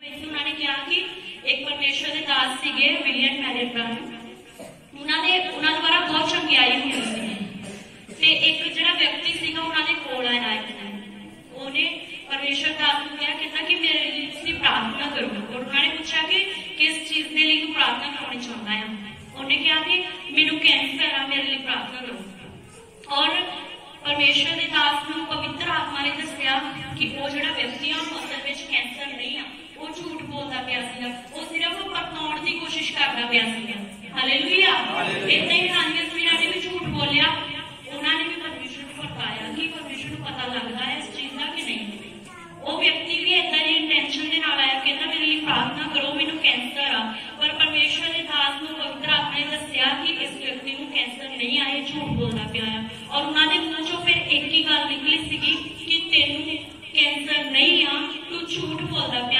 ਵਿੱਚ ਉਹਨਾਂ ਨੇ ਕਿਹਾ ਕਿ ਇੱਕ ਪਰਮੇਸ਼ਵਰ ਦੇ ਦਾਸ ਸੀਗੇ ਵਿਲੀਅਮ ਮੈਰਿਟ ਬ੍ਰਾਊਨ ਉਹਨਾਂ ਦੇ ਉਹਨਾਂ ਦੁਆਰਾ ਬਹੁਤ ਚੰਗਿਆਈ ਹੁੰਦੀ ਸੀ ਤੇ ਇੱਕ ਜਿਹੜਾ ਵਿਅਕਤੀ ਸੀਗਾ ਉਹਨਾਂ ਦੇ ਕੋਲ ਆਇਆ ਇੱਕ ਦਿਨ ਉਹਨੇ ਪਰਮੇਸ਼ਵਰ ਦਾਸ ਨੂੰ ਕਿਹਾ ਕਹਿੰਦਾ ਕਿ ਮੇਰੇ ਲਈ ਤੁਸੀਂ ਪ੍ਰਾਰਥਨਾ ਕਰੋ ਔਰ ਉਹਨਾਂ ਨੇ ਪੁੱਛਿਆ ਕਿ ਕਿਸ ਚੀਜ਼ ਦੇ ਲਈ ਤੂੰ ਪ੍ਰਾਰਥਨਾ ਕਰਨੀ ਚਾਹੁੰਦਾ ਹੈ ਉਹਨੇ ਕਿਹਾ ਕਿ ਮੈਨੂੰ ਕੈਂਸਰ ਆ ਮੇਰੇ ਲਈ ਪ੍ਰਾਰਥਨਾ ਕਰੋ ਔਰ ਪਰਮੇਸ਼ਵਰ ਦੇ ਦਾਸ ਨੂੰ ਪਵਿੱਤਰ ਆਤਮਾ ਨੇ ਦੱਸਿਆ ਕਿ ਉਹ ਜਿਹੜਾ ਵਿਅਕਤੀ ਆ ਉਹਨੂੰ ਕੋਸ਼ਿਸ਼ ਕਰਦਾ ਪਿਆ ਸੀਗਾ ਹਾਲੇਲੂਇਆ ਇਦਾਂ ਹੀ ਖਾਨੀਆਂ ਸੁਨੀਆਂ ਨੇ ਵੀ ਝੂਠ ਬੋਲਿਆ ਉਹਨਾਂ ਨੇ ਵੀ ਪਰਮੇਸ਼ਵਰ ਨੂੰ ਪਰਤਾਇਆ ਕਿ ਪਰਮੇਸ਼ਵਰ ਨੂੰ ਪਤਾ ਲੱਗਦਾ ਹੈ ਇਸ ਚੀਜ਼ ਦਾ ਕਿ ਨਹੀਂ ਉਹ ਵਿਅਕਤੀ ਵੀ ਇਦਾਂ ਦੀ ਇੰਟੈਂਸ਼ਨ ਦੇ ਨਾਲ ਆਇਆ ਕਹਿੰਦਾ ਮੇਰੇ ਲਈ ਪ੍ਰਾਰਥਨਾ ਕਰੋ ਮੈਨੂੰ ਕੈਂਸਰ ਆ ਪਰ ਪਰਮੇਸ਼ਵਰ ਦੇ ਦਾਸ ਨੂੰ ਪਵਿੱਤਰ ਆਤਮਾ ਨੇ ਦੱਸਿਆ ਕਿ ਇਸ ਵਿਅਕਤੀ ਨੂੰ ਕੈਂਸਰ ਨਹੀਂ ਆਇਆ ਇਹ ਝੂਠ ਬੋਲਦਾ ਪਿਆ ਆ ਔਰ ਉਹਨਾਂ ਦੇ ਮੂੰਹ ਚੋਂ ਫਿਰ ਇੱਕ ਹੀ ਗੱਲ ਨਿਕਲੀ ਸੀਗੀ ਕਿ ਤੈਨੂੰ ਕੈਂਸਰ ਨਹੀਂ ਆ ਤੂੰ ਝੂਠ ਬੋਲਦਾ ਪਿਆ